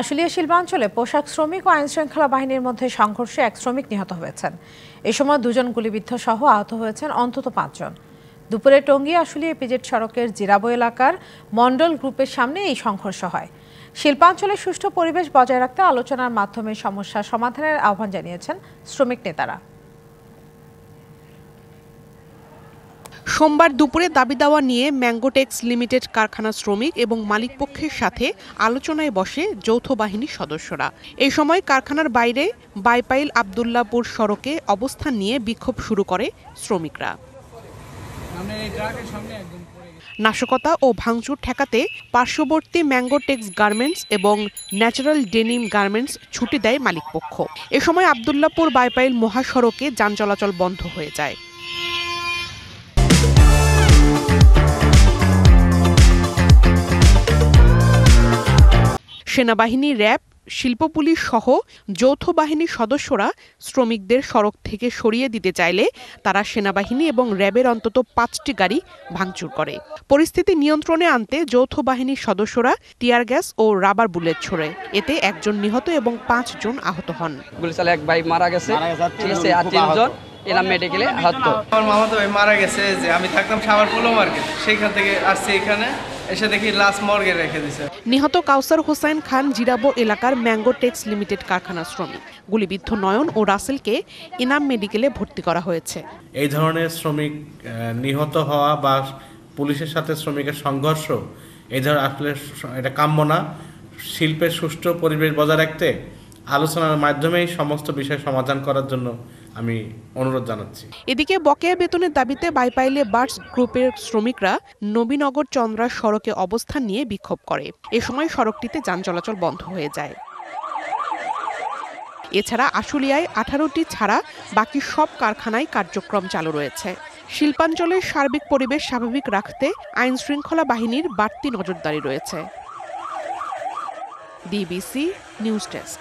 আশুলিয়া শিল্পাঞ্চলে পোশাক শ্রমিক ও আইন শৃঙ্খলা বাহিনীর মধ্যে সংঘর্ষে এক শ্রমিক নিহত হয়েছেন। এ সময় দুজন গুলিবিদ্ধ সহ আহত হয়েছেন অন্তত পাঁচজন। দুপুরে টঙ্গী আশুলিয়া পিজেট সড়কের জিরাবো এলাকার মন্ডল গ্রুপের সামনে এই সংঘর্ষ হয়। শিল্পাঞ্চলে সুষ্ঠু পরিবেশ বজায় রাখতে আলোচনার মাধ্যমে সমস্যা সমাধানের আহ্বান জানিয়েছেন শ্রমিক নেতারা। সোমবার দুপুরে দাবি দাওয়া নিয়ে ম্যাঙ্গোটেক্স লিমিটেড কারখানা শ্রমিক এবং মালিকপক্ষের সাথে আলোচনায় বসে যৌথ বাহিনীর সদস্যরা। এই সময় কারখানার বাইরে বাইপাইল আবদুল্লাপুর সড়কে অবস্থান নিয়ে বিক্ষোভ শুরু করে শ্রমিকরা। নাশকতা ও ভাঙচুর ঠেকাতে পার্শ্ববর্তী ম্যাঙ্গোটেক্স গার্মেন্টস এবং ন্যাচারাল ডেনিম গার্মেন্টস ছুটি দেয় মালিকপক্ষ। এ সময় আবদুল্লাপুর বাইপাইল মহাসড়কে যান চলাচল বন্ধ হয়ে যায়। সেনাবাহিনী র্যাব শিল্প পুলিশ সহ যৌথ বাহিনীর সদস্যরা শ্রমিকদের সড়ক থেকে সরিয়ে দিতে চাইলে তারা সেনাবাহিনী এবং র্যাবের অন্তত পাঁচটি গাড়ি ভাঙচুর করে। পরিস্থিতি নিয়ন্ত্রণে আনতে যৌথ বাহিনীর সদস্যরা টিয়ার গ্যাস ও রাবার বুলেট ছোড়ে। এতে একজন নিহত এবং পাঁচজন আহত হন। এক ভাই মারা গেছে। ঠিক আছে আর তিনজন এলাম মেডিকেলে আহত। আমার মামা তো ভাই মারা গেছে যে আমি থাকতাম সাবার ফুলো মার্কেট সেইখান থেকে আসছি এখানে এসে দেখি লাস্ট মর্গে রেখে দিছে। নিহত কাউসার হোসেন খান জিরাবো এলাকার ম্যাঙ্গো টেক্স লিমিটেড কারখানা শ্রমিক। গুলিবিদ্ধ নয়ন ও রাসেলকে ইনাম মেডিকেলে ভর্তি করা হয়েছে। এই ধরনের শ্রমিক আহ, নিহত হওয়া বা পুলিশের সাথে শ্রমিকের সংঘর্ষ এই ধরনের আসলে এটা কাম্য না। শিল্পের সুষ্ঠু পরিবেশ বজায় রাখতে আলোচনার মাধ্যমেই সমস্ত বিষয় সমাধান করার জন্য আমি অনুরোধ জানাচ্ছি। এদিকে বকেয়া বেতনের দাবিতে বাইপাইলে বার্স গ্রুপের শ্রমিকরা নবীনগর চন্দ্রা সড়কে অবস্থান নিয়ে বিক্ষোভ করে। এ সময় সড়কটিতে যান চলাচল বন্ধ হয়ে যায়। এছাড়া আশুলিয়ায় আঠারোটি ছাড়া বাকি সব কারখানায় কার্যক্রম চালু রয়েছে। শিল্পাঞ্চলের সার্বিক পরিবেশ স্বাভাবিক রাখতে আইন শৃঙ্খলা বাহিনীর বাড়তি নজরদারি রয়েছে। DBC news desk.